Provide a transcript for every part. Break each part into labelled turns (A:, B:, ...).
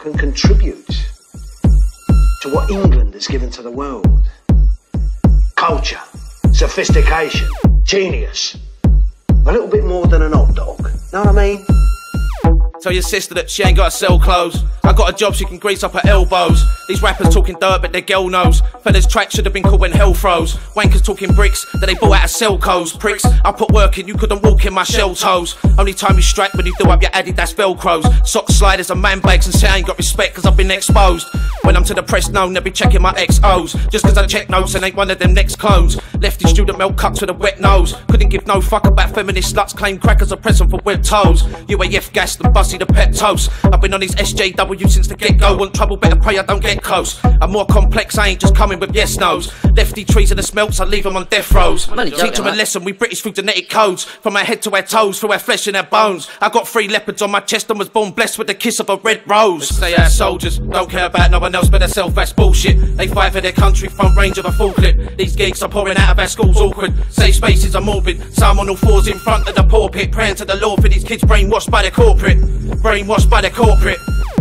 A: contribute to what England has given to the world. Culture, sophistication, genius. A little bit more than an old dog. Know what I mean?
B: Tell your sister that she ain't gotta sell clothes. I got a job she can grease up her elbows. These rappers talking dirt, but their girl knows. Fellas track should have been called when hell froze. Wankers talking bricks that they bought out of Selcos. Pricks, I put work in, you couldn't walk in my shell toes. Only time you strike when you do up your Adidas Velcros. Sock sliders and man bags and say I ain't got respect cause I've been exposed. When I'm to the press known, they'll be checking my XOs. Just cause I check notes and ain't one of them next clones. Lefty student milk cups with a wet nose. Couldn't give no fuck about feminist sluts, claim crackers a present for web toes. UAF gas, the bussy, the pet toast. I've been on these SJW since the get go. Want trouble, better pray I don't get close. I'm more complex, I ain't just coming with yes nos. Lefty trees and the smelts, I leave them on death rows. Teach them a lesson, we British through genetic codes. From our head to our toes, through our flesh and our bones. I got three leopards on my chest and was born blessed with the kiss of a red rose. They say our soldiers don't care about no one else but themselves, that's bullshit. They fight for their country, front range of a full clip. These gigs are pouring out of our schools awkward. Safe spaces are morbid. Some on all fours in front of the pulpit, praying to the Lord for these kids brainwashed by the corporate. Brainwashed by the corporate.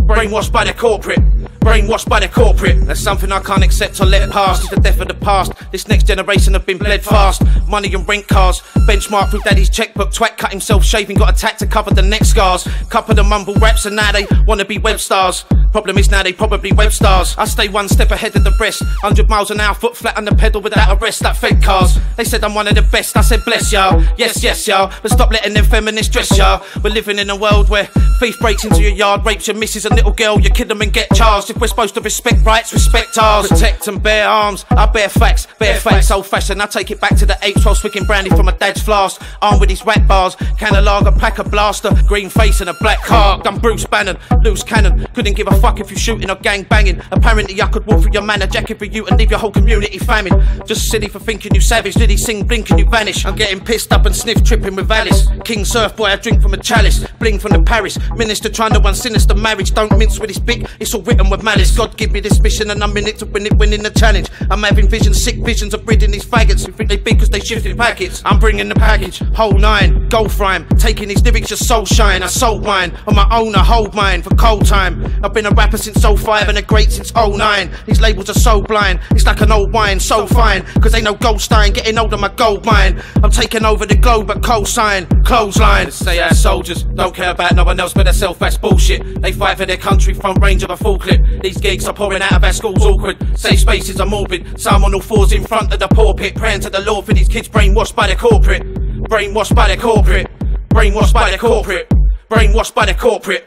B: Brainwashed by the corporate. Brainwashed by the corporate. That's something I can't accept or let pass. It's the death of the past. This next generation have been bled fast. Money and rent cars. Benchmark through daddy's checkbook. Twat cut himself shaving. Got attacked to cover the neck scars. Couple of the mumble raps and now they wanna be web stars. Problem is now they probably web stars. I stay one step ahead of the rest. 100 miles an hour, foot flat on the pedal without a rest. That fed cars. They said I'm one of the best. I said bless y'all. Yes, yes, y'all. But stop letting them feminists dress y'all. We're living in a world where thief breaks into your yard, rapes your missus and little girl. You kid them and get charged. If we're supposed to respect rights, respect ours. Protect and bear arms. I bear facts, bear facts, old fashioned. I take it back to the 8th, 12 swicking brandy from my dad's flask. Armed with these rap bars, can of lager, pack a blaster, green face and a black car. I'm Bruce Bannon, loose cannon. Couldn't give a fuck if you're shooting or gang banging. Apparently, I could walk through your manor, jacket for you, and leave your whole community famine. Just silly for thinking you savage. Did he sing blink and you vanish? I'm getting pissed up and sniff tripping with Alice. King serf boy, I drink from a chalice. Bling from the Paris. Minister trying to run sinister marriage. Don't mince with his big, it's all written with malice. God give me this mission and I'm in it to win it, winning the challenge. I'm having visions, sick visions of ridding these faggots who think they big cause they shifted packets. I'm bringing the package, whole nine, golf rhyme. Taking these lyrics just soul shine. I sold mine on my own, I hold mine for cold time. I've been a rapper since 05 and a great since 09. These labels are so blind, it's like an old wine, so fine. Cause they know Goldstein, getting older, my gold mine. I'm taking over the globe, but co-sign, clothesline. Say our soldiers don't care about no one else but themselves, that's bullshit. They fight for their country, front range of a full clip. These gigs are pouring out of our schools awkward. Safe spaces are morbid. Some on all fours in front of the pulpit, praying to the Lord for these kids brainwashed by the corporate. Brainwashed by the corporate. Brainwashed by the corporate. Brainwashed by the corporate.